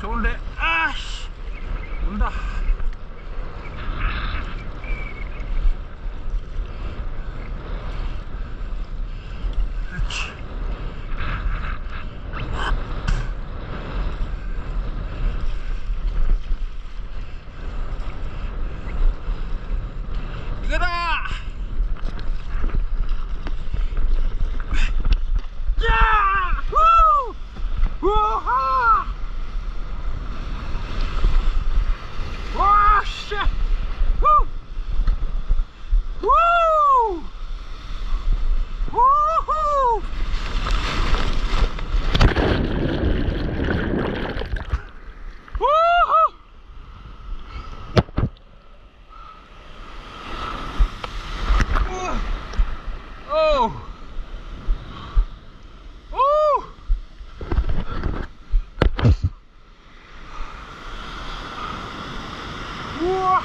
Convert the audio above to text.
좋은데. 아씨. 온다. 그렇지. 이 うわ。